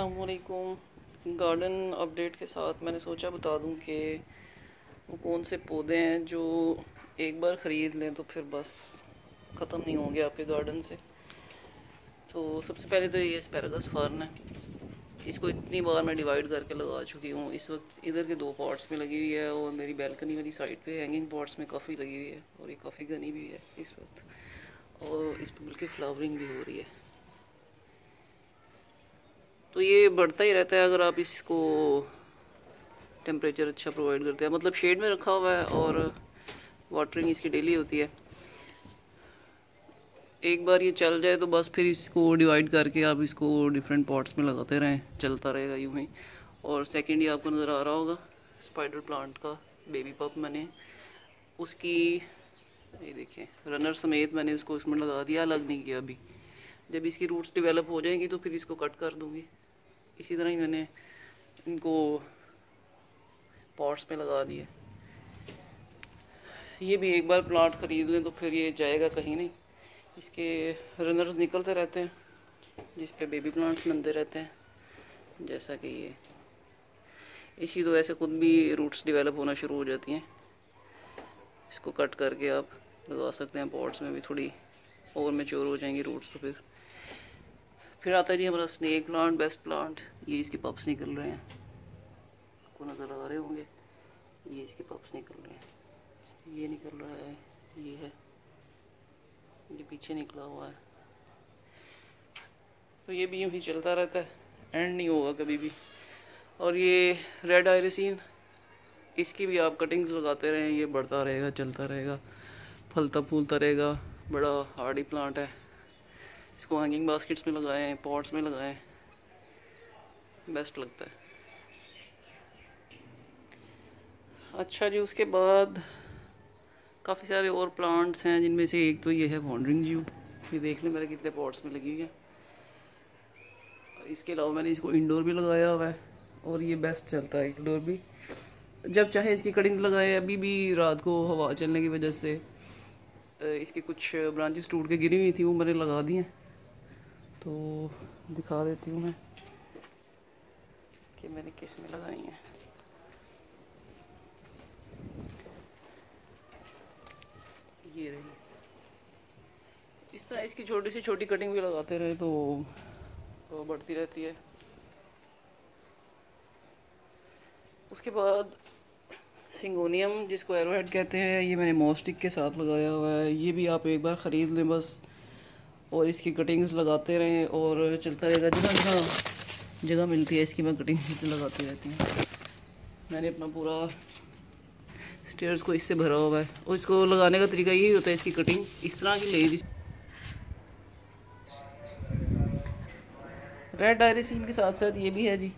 अल्लाम garden update के साथ मैंने सोचा बता दूँ कि वो कौन से पौधे हैं जो एक बार ख़रीद लें तो फिर बस ख़त्म नहीं होंगे आपके गार्डन से। तो सबसे पहले तो ये स्पैरागस फर्न है। इसको इतनी बार मैं डिवाइड करके लगा चुकी हूँ। इस वक्त इधर के दो पॉट्स में लगी हुई है और मेरी बैल्कनी वाली साइड पे हैंगिंग पॉट्स में काफ़ी लगी हुई है और ये काफ़ी घनी भी है इस वक्त। और इस पर बल्कि फ्लावरिंग भी हो रही है। तो ये बढ़ता ही रहता है अगर आप इसको टेम्परेचर अच्छा प्रोवाइड करते हैं। मतलब शेड में रखा हुआ है और वाटरिंग इसकी डेली होती है। एक बार ये चल जाए तो बस फिर इसको डिवाइड करके आप इसको डिफरेंट पॉट्स में लगाते रहें, चलता रहेगा यूँ ही। और सेकेंड ये आपको नज़र आ रहा होगा स्पाइडर प्लांट का बेबी पप मैंने। उसकी, ये देखें रनर समेत मैंने उसको उसमें लगा दिया, अलग नहीं किया अभी। जब इसकी रूट्स डेवलप हो जाएँगी तो फिर इसको कट कर दूँगी। इसी तरह ही मैंने इनको पॉट्स में लगा दिए। ये भी एक बार प्लांट ख़रीद लें तो फिर ये जाएगा कहीं नहीं। इसके रनर्स निकलते रहते हैं, जिस पे बेबी प्लांट्स बनते रहते हैं। जैसा कि ये। इसी तो ऐसे खुद भी रूट्स डेवलप होना शुरू हो जाती हैं। इसको कट करके आप लगा सकते हैं पॉट्स में भी थोड़ी और मेच्योर हो जाएँगी रूट्स तो फिर। फिर आता जी हमारा स्नेक प्लांट बेस्ट प्लांट ये इसके पप्स निकल रहे हैं। आपको नज़र आ रहे होंगे, ये इसके पप्स निकल रहे हैं। ये निकल रहा है, ये है। ये पीछे निकला हुआ है। तो ये भी यूँ ही चलता रहता है एंड नहीं होगा कभी भी। और ये रेड आयरसिन इसकी भी आप कटिंग्स लगाते रहें, ये बढ़ता रहेगा, चलता रहेगा, फलता फूलता रहेगा, बड़ा हार्डी प्लांट है। इसको हैंगिंग बास्केट्स में लगाएँ पॉट्स में लगाएँ। बेस्ट लगता है। अच्छा जी, उसके बाद काफ़ी सारे और प्लांट्स हैं, जिनमें से एक तो ये है वॉन्डरिंग जू ये देख लें मेरे कितने पॉट्स में लगी हुई है। इसके अलावा मैंने इसको इंडोर भी लगाया हुआ है, और ये बेस्ट चलता है इंडोर भी। जब चाहे इसकी कटिंग्स लगाए, अभी भी रात को हवा चलने की वजह से इसके कुछ ब्रांचेस टूट के गिरी हुई थी, वो मैंने लगा दी हैं। तो दिखा देती हूँ मैं कि मैंने किसमें लगाई हैं। ये रही। इस तरह इसकी छोटी सी छोटी कटिंग भी लगाते रहे तो, तो बढ़ती रहती है। उसके बाद सिंगोनियम जिसको एरोहेड कहते हैं ये मैंने मोस्टिक के साथ लगाया हुआ है। ये भी आप एक बार ख़रीद लें बस। और इसकी कटिंग्स लगाते रहें और चलता रहेगा। जगह जगह जगह मिलती है इसकी, मैं कटिंग से लगाती रहती हूँ। मैंने अपना पूरा स्टेयर्स को इससे भरा हुआ है। और इसको लगाने का तरीका यही होता है, इसकी कटिंग इस तरह की ले रेड डायरेसिन के साथ साथ ये भी है जी।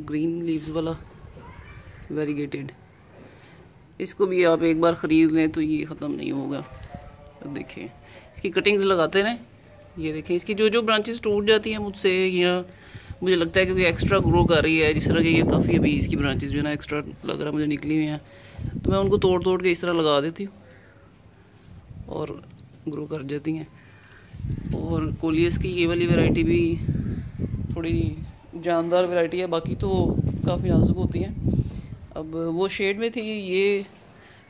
ग्रीन लीव्स वाला। वेरीगेटेड इसको भी आप एक बार ख़रीद लें तो ये ख़त्म नहीं होगा। तो देखें इसकी कटिंग्स लगाते रहें। ये देखें इसकी जो जो ब्रांचेस टूट जाती हैं मुझसे, या मुझे लगता है क्योंकि एक्स्ट्रा ग्रो कर रही है, जिस तरह की ये काफ़ी अभी इसकी ब्रांचेस जो है ना एक्स्ट्रा लग रहा है, मुझे निकली हुई हैं। तो मैं उनको तोड़ तोड़ के इस तरह लगा देती हूँ और ग्रो कर जाती हैं। और कोलियस की ये वाली वैरायटी भी थोड़ी जानदार वैरायटी है, बाकी तो काफ़ी नाजुक होती हैं। अब वो शेड में थी, ये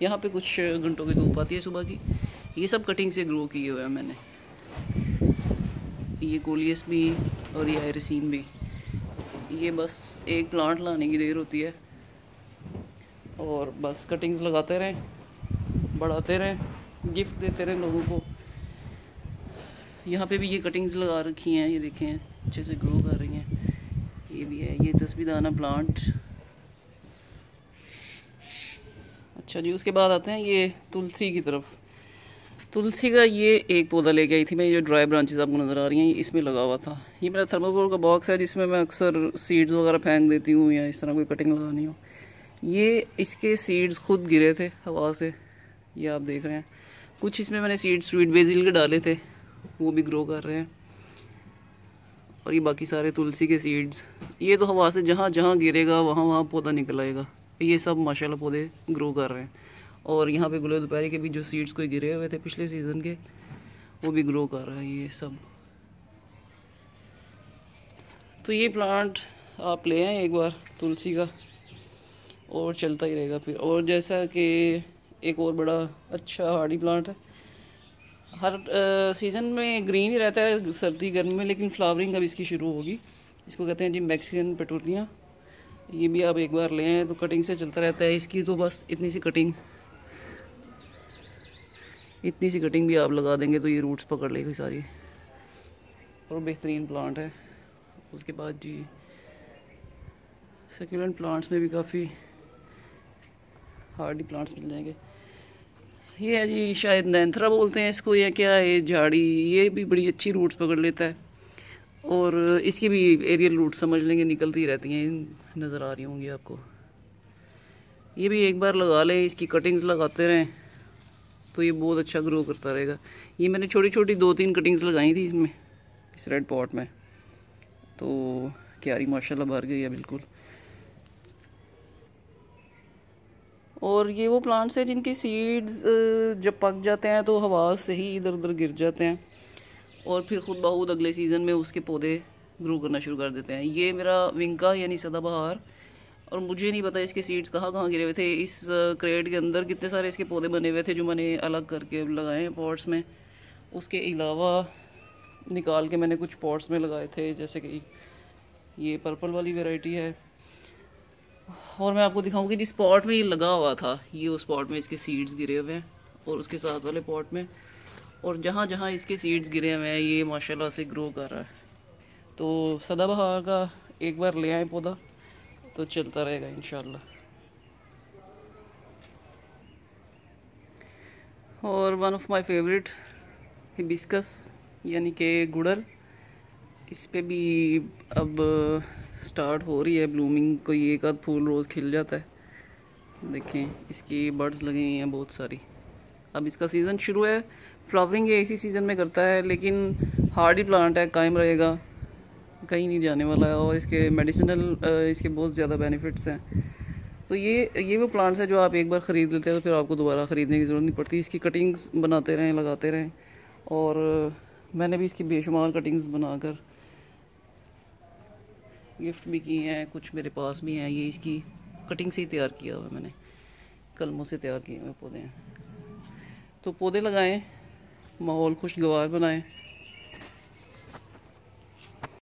यहाँ पे कुछ घंटों की धूप आती है सुबह की। ये सब कटिंग से ग्रो किए हुए हैं मैंने। ये कोलियस भी और ये आयरसिन भी। ये बस एक प्लांट लाने की देर होती है। और बस कटिंग्स लगाते रहें, बढ़ाते रहें गिफ्ट देते रहें लोगों को। यहाँ पे भी ये कटिंग्स लगा रखी हैं, ये देखें, अच्छे से ग्रो कर रही हैं। ये भी है, ये तस्वीदाना प्लांट अच्छा जी, उसके बाद आते हैं ये तुलसी की तरफ़। तुलसी का ये एक पौधा लेके आई थी मैं, ये ड्राई ब्रांचेस आपको नज़र आ रही हैं इसमें लगा हुआ था। ये मेरा थर्माकोल का बॉक्स है जिसमें मैं अक्सर सीड्स वगैरह फेंक देती हूँ या इस तरह कोई कटिंग लगानी हो। ये इसके सीड्स खुद गिरे थे हवा से, ये आप देख रहे हैं। कुछ इसमें मैंने सीड्स स्वीट बेजिल के डाले थे, वो भी ग्रो कर रहे हैं। और ये बाकी सारे तुलसी के सीड्स ये तो हवा से जहाँ जहाँ गिरेगा, वहाँ वहाँ पौधा निकल आएगा। ये सब माशाल्लाह पौधे ग्रो कर रहे हैं। और यहाँ पे गुलाब दोपहरी के भी जो सीड्स कोई गिरे हुए थे पिछले सीज़न के वो भी ग्रो कर रहा है ये सब। तो ये प्लांट आप ले आए एक बार तुलसी का और चलता ही रहेगा फिर। और जैसा कि एक और बड़ा अच्छा हार्डी प्लांट है। हर आ, सीज़न में ग्रीन ही रहता है सर्दी गर्मी में लेकिन फ्लावरिंग अब इसकी शुरू होगी। इसको कहते हैं जी मैक्सिकन पेटूलियाँ ये भी आप एक बार ले आए तो कटिंग से चलता रहता है। इसकी तो बस इतनी सी कटिंग इतनी सी कटिंग भी आप लगा देंगे तो ये रूट्स पकड़ लेगी सारी। और बेहतरीन प्लांट है। उसके बाद जी सेक्यूलेंट प्लांट्स में भी काफ़ी हार्डी प्लांट्स मिल जाएँगे। ये है जी, शायद नैंथरा बोलते हैं इसको या क्या है, झाड़ी। ये भी बड़ी अच्छी रूट्स पकड़ लेता है। और इसकी भी एरियल रूट समझ लेंगे, निकलती रहती हैं। नज़र आ रही होंगी आपको। ये भी एक बार लगा लें, इसकी कटिंग्स लगाते रहें। तो ये बहुत अच्छा ग्रो करता रहेगा। ये मैंने छोटी छोटी दो तीन कटिंग्स लगाई थी इसमें, इस रेड पॉट में। तो क्यारी माशाल्लाह भर गई है बिल्कुल। और ये वो प्लांट्स हैं जिनकी सीड्स जब पक जाते हैं तो हवा से ही इधर उधर गिर जाते हैं। और फिर खुद बहुत अगले सीज़न में उसके पौधे ग्रो करना शुरू कर देते हैं। ये मेरा विंका यानी सदाबहार और मुझे नहीं पता इसके सीड्स कहाँ कहाँ गिरे हुए थे, इस क्रेट के अंदर कितने सारे इसके पौधे बने हुए थे जो मैंने अलग करके लगाए हैं पॉट्स में। उसके अलावा निकाल के मैंने कुछ पॉट्स में लगाए थे, जैसे कि ये पर्पल वाली वेराइटी है। और मैं आपको दिखाऊँगी जिस पॉट में ये लगा हुआ था, ये उस पॉट में इसके सीड्स गिरे हुए हैं और उसके साथ वाले पॉट में। और जहाँ जहाँ इसके सीड्स गिरे हुए हैं, ये माशाल्लाह से ग्रो कर रहा है। तो सदाबहार का एक बार ले आए पौधा। तो चलता रहेगा इन और one of my favourite hibiscus यानी कि गुड़ल, इस पर भी अब स्टार्ट हो रही है ब्लूमिंग कोई एक आध फूल रोज़ खिल जाता है। देखें, इसकी बर्ड्स लगी हुई हैं बहुत सारी। अब इसका सीज़न शुरू है फ्लावरिंग ये इसी सीज़न में करता है, लेकिन हार्डी प्लांट है, कायम रहेगा। कहीं नहीं जाने वाला है और इसके मेडिसिनल इसके बहुत ज़्यादा बेनिफिट्स हैं। तो ये ये वो प्लांट्स हैं जो आप एक बार ख़रीद लेते हैं तो फिर आपको दोबारा ख़रीदने की ज़रूरत नहीं पड़ती। इसकी कटिंग्स बनाते रहें, लगाते रहें और मैंने भी इसकी बेशुमार कटिंग्स बनाकर गिफ्ट भी की हैं, कुछ मेरे पास भी हैं। ये इसकी कटिंग से ही तैयार किया हुआ मैंने। कलमों से तैयार किए हुए पौधे हैं। तो पौधे लगाएँ, माहौल खुशगवार बनाएँ।